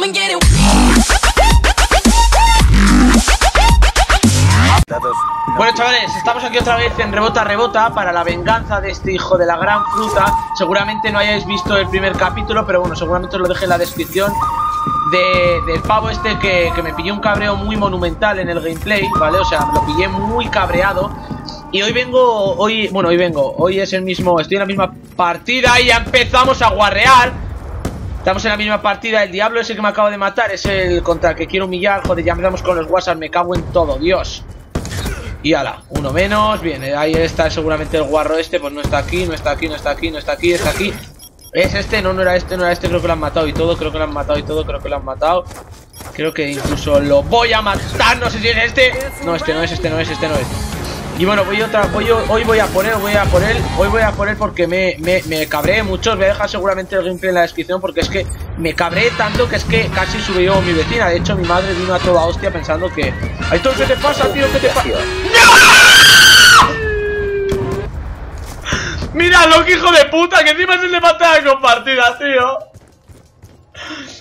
come. Bueno chavales, estamos aquí otra vez en Rebota Rebota para la venganza de este hijo de la gran fruta Seguramente no hayáis visto el primer capítulo, pero bueno, seguramente os lo dejé en la descripción de, Del pavo este que, que me pillé un cabreo muy monumental en el gameplay, ¿vale? O sea, lo pillé muy cabreado y hoy vengo, hoy, bueno, hoy vengo, hoy es el mismo, estoy en la misma partida y ya empezamos a guarrear Estamos en la misma partida, el diablo ese que me acabo de matar es el contra el que quiero humillar Joder, ya empezamos con los WhatsApp, me cago en todo, Dios. Y ala, uno menos, bien, ahí está seguramente el guarro este, pues no está aquí, no está aquí, no está aquí, no está aquí, está aquí. Es este, no, no era este, no era este, creo que lo han matado y todo, creo que lo han matado y todo, creo que lo han matado. Creo que incluso lo voy a matar, no sé si es este. No, este no es, este no es, este no es y bueno, voy otra, voy, hoy voy a poner, voy a poner, hoy voy a poner porque me, me, me cabré mucho. Os voy a dejar seguramente el gameplay en la descripción porque es que me cabré tanto que es que casi subió mi vecina. De hecho, mi madre vino a toda hostia pensando que. ¿Esto qué te pasa, tío? ¿Qué te pasa? ¡No! Mira, lo que hijo de puta, que encima es el de pantalla compartida, tío.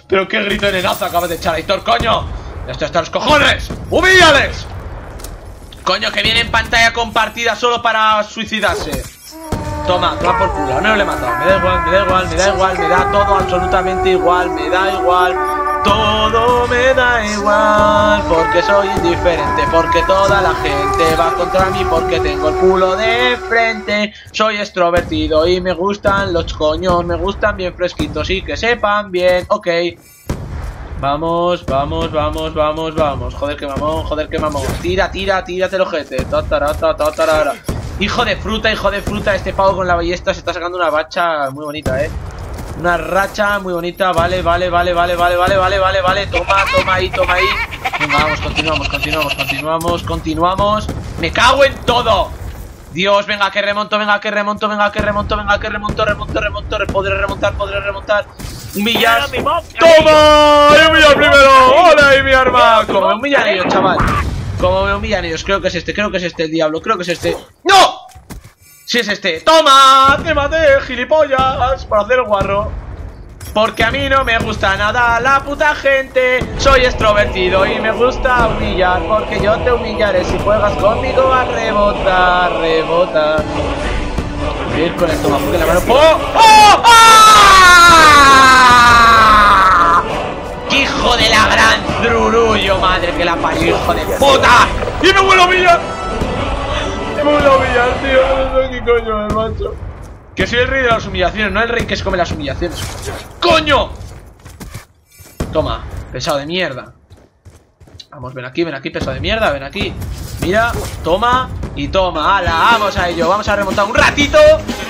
Pero qué grito de nenaza acabas de echar, Aitor, coño. Esto está los cojones. ¡Humíllales! Coño, que viene en pantalla compartida solo para suicidarse. Toma, toma por culo. No le he matado. Me da igual, me da igual, me da igual, me da todo absolutamente igual, me da igual. Todo me da igual, porque soy indiferente, porque toda la gente va contra mí, porque tengo el culo de frente. Soy extrovertido y me gustan los coños, me gustan bien fresquitos y que sepan bien, ok. Vamos, vamos, vamos, vamos, vamos. Joder, que mamón, joder, que mamón. Tira, tira, tírate el ojete. Hijo de fruta, hijo de fruta. Este pavo con la ballesta se está sacando una bacha muy bonita, eh. Una racha muy bonita. Vale, vale, vale, vale, vale, vale, vale, vale, vale. Toma, toma ahí, toma ahí. Venga, vamos, continuamos, continuamos, continuamos, continuamos. Me cago en todo. Dios, venga que remonto, venga que remonto, venga que remonto, venga que remonto, remonto, remonto, podré remontar, podré remontar. Humillar. ¡Toma! ¡Y humillar primero! ¡Hola, y mi arma! Como me humillan ellos, chaval. Como me humillan ellos, creo que es este, creo que es este el diablo, creo que es este. ¡No! Si es este. ¡Toma! ¡Te maté, gilipollas! Por hacer el guarro. Porque a mí no me gusta nada la puta gente Soy extrovertido y me gusta humillar Porque yo te humillaré si juegas conmigo a rebotar, rebotar Ir con el tomahawk en la mano ¡Oh! ¡Oh! ¡Ah! Gran trurullo! Madre que la parió, hijo de puta ¡Y me vuelvo a humillar! ¡Me vuelvo a humillar, tío! No sé qué coño es, macho que soy el rey de las humillaciones, no el rey que se come las humillaciones. ¡Coño! Toma, pesado de mierda. Vamos, ven aquí, ven aquí, pesado de mierda, ven aquí. Mira, toma y toma. ¡Hala! Vamos a ello, vamos a remontar un ratito.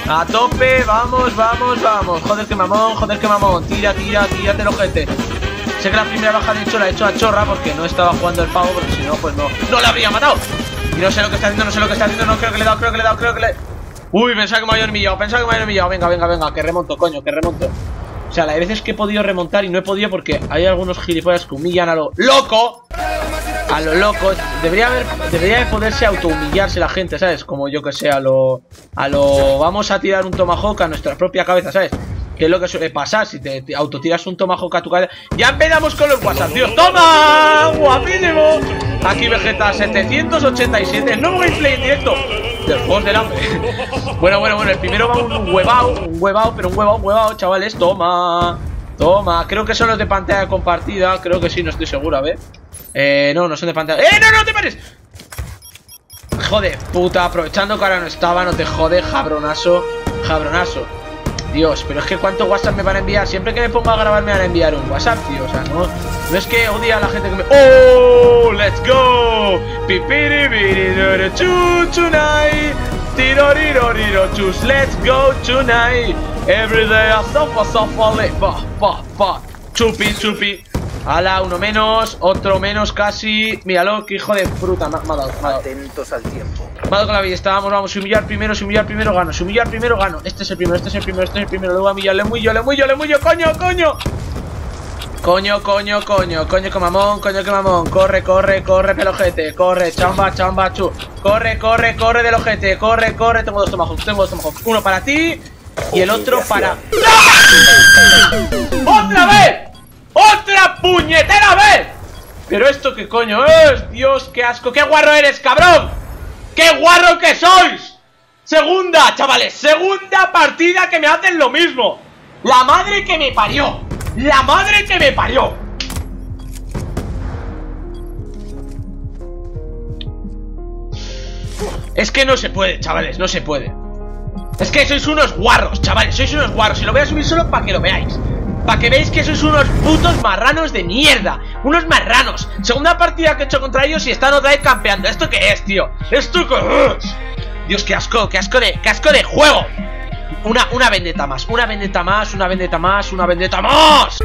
A tope, vamos, vamos, vamos. Joder, que mamón, joder, que mamón. Tira, tira, tírate el ojete. Sé que la primera baja de hecho la he hecho a chorra porque no estaba jugando el pavo, porque si no, pues no, no le habría matado. Y no sé lo que está haciendo, no sé lo que está haciendo, no creo que le he dado, creo que le he dado, creo que le Uy, pensaba que me había humillado, pensaba que me había humillado Venga, venga, venga, que remonto, coño, que remonto O sea, hay veces que he podido remontar y no he podido porque hay algunos gilipollas que humillan a lo loco A lo loco Debería haber, debería de poderse auto-humillarse la gente, ¿sabes? Como yo que sé, a lo... A lo... Vamos a tirar un tomahawk a nuestra propia cabeza, ¿sabes? Que es lo que suele pasar si te, autotiras un tomahawk a tu cabeza Ya empezamos con los WhatsApp, tío ¡Toma! ¡Guapísimo! Aquí Vegeta 787 Nuevo gameplay en directo del juegos del hambre. bueno, bueno, bueno, el primero va un huevao, un huevao, pero un huevao, un huevao, chavales. Toma, toma. Creo que son los de pantalla compartida. Creo que sí, no estoy seguro, a ver. Eh, no, no son de pantalla. ¡Eh, no, no, te pares! Joder, puta, aprovechando que ahora no estaba, no te jode, jabronazo, jabronazo. Dios, pero es que cuánto WhatsApp me van a enviar. Siempre que me ponga a grabar me van a enviar un WhatsApp, tío. O sea, no, es que odia a la gente que me. ¡Oh! ¡Let's go! Tonight. chus. Let's go tonight. Every day I suffer, suffer, pa, pa, pa. Chupi, chupi. Ala, uno menos, otro menos casi. Míralo, que hijo de fruta. Me, ha dado, me ha dado. Atentos al tiempo. Me ha dado con la ballesta. Vamos, vamos. Humillar primero, humillar primero, gano. Humillar primero, gano. Este es el primero, este es el primero, este es el primero. Luego a humillar, le muillo, le muillo, le muillo. ¡Coño, coño! Coño, coño, coño, coño que mamón, coño que mamón Corre, corre, corre pelojete Corre, chamba, chamba, chu Corre, corre, corre del ojete Corre, corre, tengo dos tomahawks, tengo dos tomahawks Uno para ti y el otro para... ¡Otra vez! ¡Otra puñetera vez! ¿Pero esto qué coño es? Dios, qué asco ¡Qué guarro eres, cabrón! ¡Qué guarro que sois! Segunda, chavales Segunda partida que me hacen lo mismo La madre que me parió La madre que me parió Es que no se puede, chavales, no se puede Es que sois unos guarros, chavales Sois unos guarros Y lo voy a subir solo para que lo veáis Para que veáis que sois unos putos marranos de mierda. Unos marranos. Segunda partida que he hecho contra ellos y están otra vez campeando. ¿Esto qué es, tío? ¿Esto qué es? Dios, qué asco, qué asco de, qué asco de juego. Una, una vendetta más, una vendetta más, una vendetta más, una vendetta más